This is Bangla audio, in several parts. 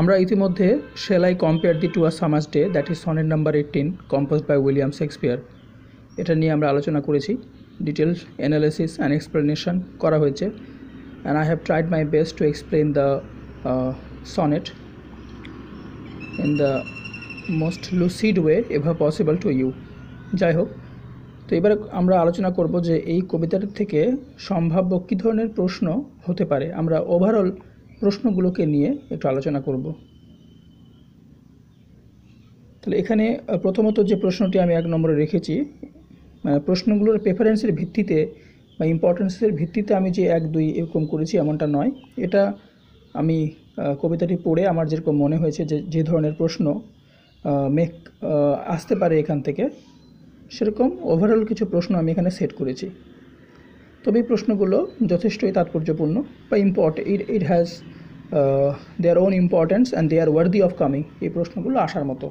আমরা ইতিমধ্যে shall I compare thee to a summer's day that is sonnet number eighteen compose by William Shakespeare এটা নিয়ে আমরা আলোচনা করেছি। ডিটেলস অ্যানালিসিস অ্যান্ড এক্সপ্লেনেশন করা হয়েছে। And I have tried my best to explain the sonnet in the most lucid way ever possible to you যাই হোক, তো এবারে আমরা আলোচনা করব যে এই কবিতার থেকে সম্ভাব্য কী ধরনের প্রশ্ন হতে পারে। আমরা ওভারঅল প্রশ্নগুলোকে নিয়ে একটু আলোচনা করব। তাহলে এখানে প্রথমত যে প্রশ্নটি আমি এক নম্বরে রেখেছি মানে প্রশ্নগুলোর প্রেফারেন্সের ভিত্তিতে বা ইম্পর্টেন্সের ভিত্তিতে আমি যে এক, দুই এরকম করেছি এমনটা নয়। এটা আমি কবিতাটি পড়ে আমার যেরকম মনে হয়েছে যে যে ধরনের প্রশ্ন মেক আসতে পারে এখান থেকে, সেরকম ওভারঅল কিছু প্রশ্ন আমি এখানে সেট করেছি। তবে এই প্রশ্নগুলো যথেষ্টই তাৎপর্যপূর্ণ বা import it it has their own importance and they are worthy of coming এই প্রশ্নগুলো আসার মতো।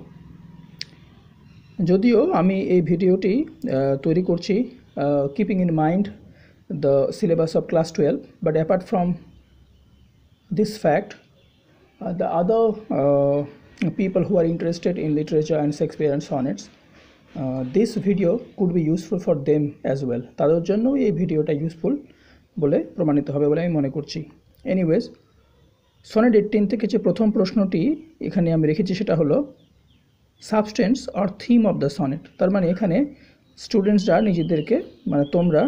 যদিও আমি এই ভিডিওটি তৈরি করছি keeping in mind the syllabus of class twelve but apart from this fact, uh, the other uh, people who are interested in literature and Shakespeare uh, video could be useful for them as well. তাদের জন্য এই ভিডিওটা ইউজফুল বলে প্রমাণিত হবে বলে আমি মনে করছি। এনিওয়েজ সনেট এইটিন থেকে যে প্রথম প্রশ্নটি এখানে আমি রেখেছি সেটা হলো substance or theme of the sonnet তার মানে এখানে স্টুডেন্টসরা নিজেদেরকে মানে তোমরা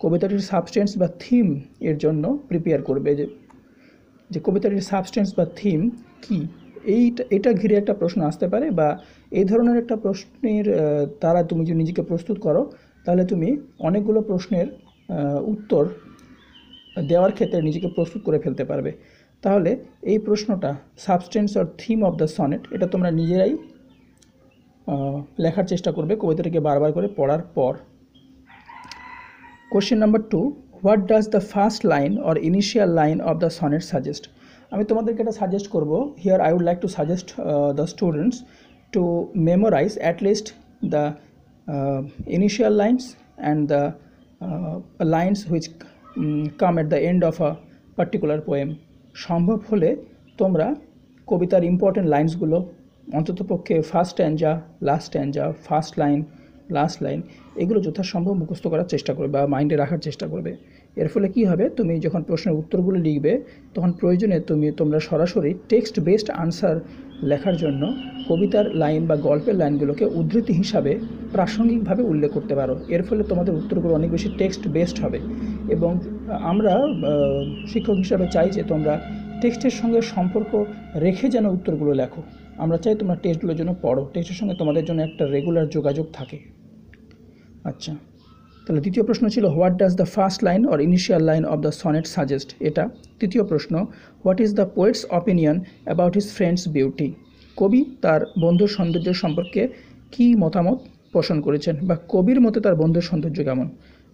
কবিতাটির সাবস্টেন্স বা থিম এর জন্য প্রিপেয়ার করবে। যে যে কবিতাটির সাবস্টেন্স বা থিম কি? এইটা এটা ঘিরে একটা প্রশ্ন আসতে পারে বা এই ধরনের একটা প্রশ্নের দ্বারা তুমি যদি নিজেকে প্রস্তুত করো, তাহলে তুমি অনেকগুলো প্রশ্নের উত্তর দেওয়ার ক্ষেত্রে নিজেকে প্রস্তুত করে ফেলতে পারবে। তাহলে এই প্রশ্নটা substance or theme of the sonnet এটা তোমরা নিজেরাই লেখার চেষ্টা করবে, কবিতাটিকে বারবার করে পড়ার পর। Question number two what does the first line or initial line of the sonnet suggest আমি তোমাদেরকে এটা সাজেস্ট করব। Here I would like to suggest the students to memorise at least the initial lines and the lines which come at the end of a particular poem সম্ভব হলে তোমরা কবিতার ইম্পর্টেন্ট লাইন্সগুলো অন্ততপক্ষে first stanza last stanza first line last line এগুলো যথাসম্ভব মুখস্থ করার চেষ্টা করবে বা মাইন্ডে রাখার চেষ্টা করবে। এর ফলে কি হবে? তুমি যখন প্রশ্নের উত্তরগুলো লিখবে, তখন প্রয়োজনে তুমি, তোমরা সরাসরি টেক্সট বেসড আনসার লেখার জন্য কবিতার লাইন বা গল্পের লাইনগুলোকে উদ্ধৃতি হিসাবে প্রাসঙ্গিকভাবে উল্লেখ করতে পারো। এর ফলে তোমাদের উত্তরগুলো অনেক বেশি টেক্সট বেসড হবে। এবং আমরা শিক্ষক হিসাবে চাই যে তোমরা টেক্সটের সঙ্গে সম্পর্ক রেখে যেন উত্তরগুলো লেখো। আমরা চাই তোমরা টেক্সটগুলোর জন্য পড়ো। টেক্সটের সঙ্গে তোমাদের জন্য একটা রেগুলার যোগাযোগ থাকে। আচ্ছা। তাহলে দ্বিতীয় প্রশ্ন ছিল what does the first line or initial line of the sonnet suggest এটা তৃতীয় প্রশ্ন what is the poet's opinion about his friend's beauty কবি তার বন্ধুর সৌন্দর্য সম্পর্কে কী মতামত পোষণ করেছেন বা কবির মতে তার বন্ধুর সৌন্দর্য কেমন?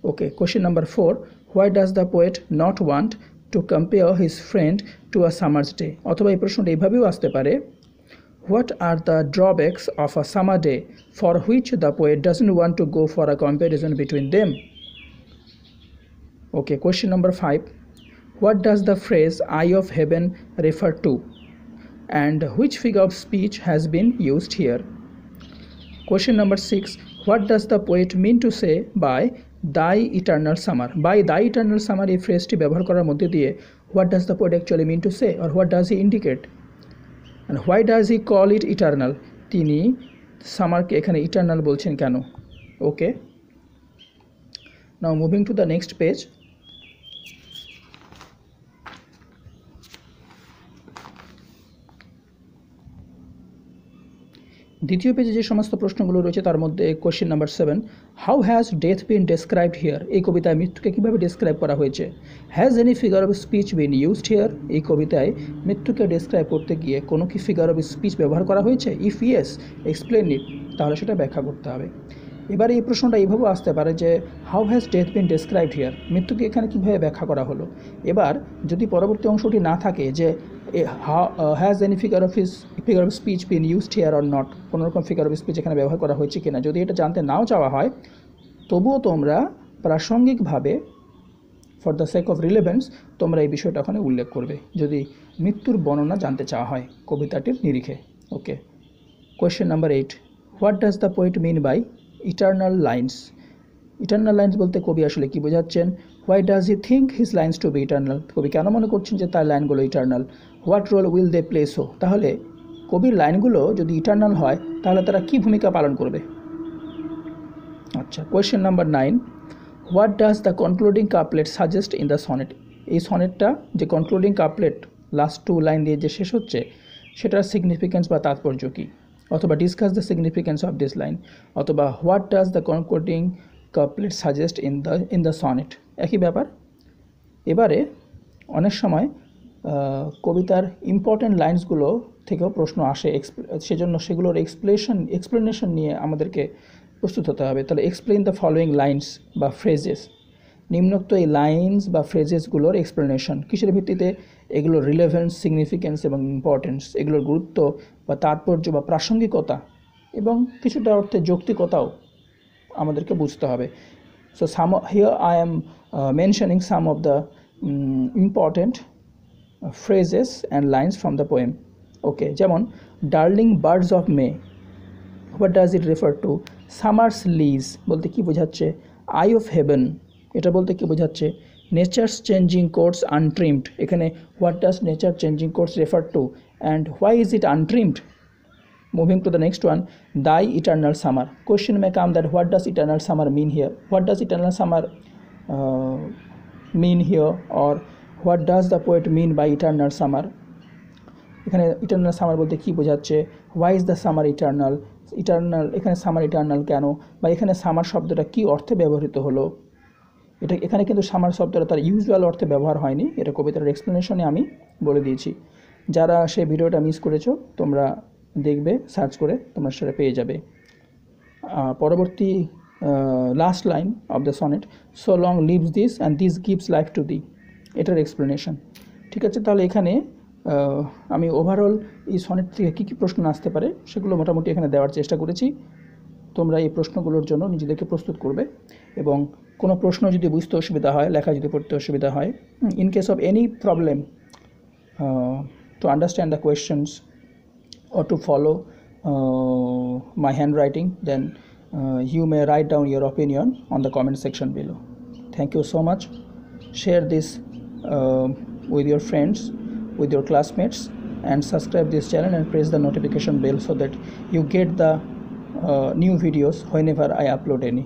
Okay question number four why does the poet not want to compare his friend to a summer's day অথবা এই প্রশ্নটা এইভাবেও আসতে পারে What are the drawbacks of a summer day for which the poet doesn't want to go for a comparison between them? Okay, question number five. What does the phrase eye of heaven refer to? And which figure of speech has been used here? Question number six. What does the poet mean to say by thy eternal summer? By thy eternal summer এই ফ্রেজটি ব্যবহার করার মধ্যে দিয়ে what does the poet actually mean to say or what does he indicate? and why does he call it eternal তিনি সামারকে এখানে ইটার্নাল বলছেন কেন? Okay now moving to the next page দ্বিতীয় পেজে যে সমস্ত প্রশ্নগুলো রয়েছে, তার মধ্যে question number seven how has death been described here এই কবিতায় মৃত্যুকে কীভাবে ডেসক্রাইব করা হয়েছে? Has any figure of speech been used here এই কবিতায় মৃত্যুকে ডেসক্রাইব করতে গিয়ে কোনো কি ফিগার অফ স্পিচ ব্যবহার করা হয়েছে? ইফ ইয়েস এক্সপ্লেন ইট তাহলে সেটা ব্যাখ্যা করতে হবে। এবারে এই প্রশ্নটা এইভাবেও আসতে পারে যে how has death been described here মৃত্যুকে এখানে কীভাবে ব্যাখ্যা করা হলো? এবার যদি পরবর্তী অংশটি না থাকে যে has any figure of is figure of speech been used here or not কোনো রকম ফিগার অফ স্পিচ এখানে ব্যবহার করা হয়েছে কিনা? যদি এটা জানতে নাও চাওয়া হয়, তবুও তোমরা প্রাসঙ্গিকভাবে for the sake of relevance তোমরা এই বিষয়টা ওখানে উল্লেখ করবে। যদি মৃত্যুর বর্ণনা জানতে চাওয়া হয় কবিতাটির নিরিখে। Okay question number eight what does the poet mean by eternal lines eternal lines বলতে কবি আসলে কি বোঝাচ্ছেন? Why does he think his lines to be eternal কবি কেন মনে করছেন যে তার লাইনগুলো eternal what role will they play so তাহলে কবির লাইনগুলো যদি ইটার্নাল হয়, তাহলে তারা কি ভূমিকা পালন করবে? আচ্ছা question number nine what does the concluding couplet suggest in the sonnet এই সনেটটা যে concluding couplet last two line দিয়ে যে শেষ হচ্ছে, সেটার সিগনিফিক্যান্স বা তাৎপর্য কী? অথবা discuss the significance of this line অথবা what does the concluding couplet suggest in the in the sonnet একই ব্যাপার। এবারে অনেক সময় কবিতার ইম্পর্ট্যান্ট লাইন্সগুলো থেকেও প্রশ্ন আসে সেজন্য সেগুলোর এক্সপ্লেশন এক্সপ্লেনেশন নিয়ে আমাদেরকে প্রস্তুত হতে হবে। তাহলে এক্সপ্লেন দ্য ফলোয়িং লাইন্স বা ফ্রেজেস নিম্নোক্ত এই লাইন্স বা ফ্রেজেসগুলোর এক্সপ্লেনেশন কিসের ভিত্তিতে এগুলোর রিলেভেন্স সিগনিফিক্যান্স এবং ইম্পর্টেন্স এগুলোর গুরুত্ব বা তাৎপর্য বা প্রাসঙ্গিকতা এবং কিছুটা অর্থে যৌক্তিকতাও আমাদেরকে বুঝতে হবে। So some here I am mentioning some of the important phrases and lines from the poem. Okay যেমন darling birds of May what does it refer to summer's lease বলতে কি বোঝাচ্ছে? আই অফ হেভেন এটা বলতে কি বোঝাচ্ছে? নেচার চেঞ্জিং কোর্স আনট্রিমড এখানে what does nature changing course refer to and why is it untrimmed moving to the next one thy eternal summer question may come that what does eternal summer mean here what does eternal summer mean here or what does the poet mean by eternal summer এখানে ইটার্নাল সামার বলতে কী বোঝাচ্ছে? Why is the summer eternal eternal এখানে সামার ইটার্নাল কেন? বা এখানে সামার শব্দটা কী অর্থে ব্যবহৃত হলো? এটা এখানে কিন্তু সামার শব্দটা তার ইউজুয়াল অর্থে ব্যবহার হয়নি। এটা কবিতার এক্সপ্লেনেশনে আমি বলে দিয়েছি। যারা সেই ভিডিওটা মিস করেছ, তোমরা দেখবে সার্চ করে, তোমরা সেটা পেয়ে যাবে। পরবর্তী last line of the sonnet so long lives this and this gives life to thee এটার এক্সপ্লেনেশন ঠিক আছে, তাহলে এখানে আমি ওভারঅল এই সনেট থেকে কী কী প্রশ্ন আসতে পারে, সেগুলো মোটামুটি এখানে দেওয়ার চেষ্টা করেছি। তোমরা এই প্রশ্নগুলোর জন্য নিজেদেরকে প্রস্তুত করবে। এবং কোনো প্রশ্ন যদি বুঝতে অসুবিধা হয় লেখা যদি পড়তে অসুবিধা হয় in case of any problem to understand the questions or to follow uh, my handwriting, then uh, you may write down your opinion on the comment section below. Thank you so much. Share this uh, with your friends, with your classmates, and subscribe this channel and press the notification bell so that you get the uh, new videos whenever I upload any.